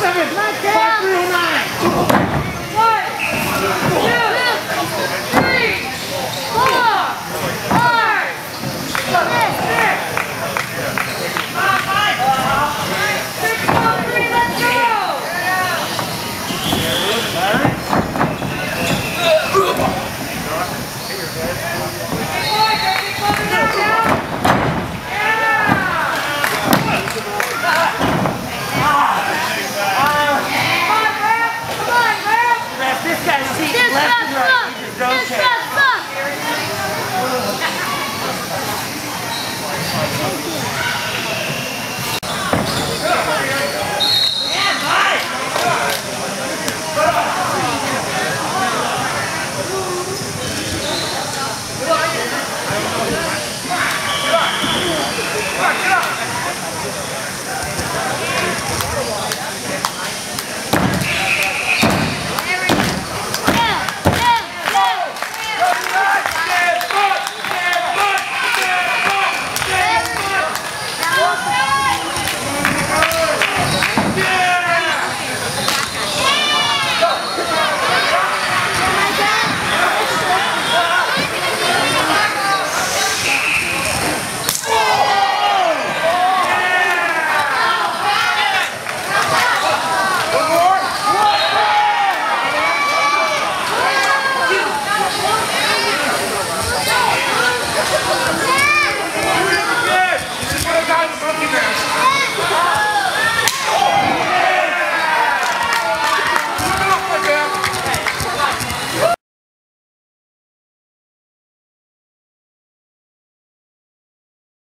seven, five through nine.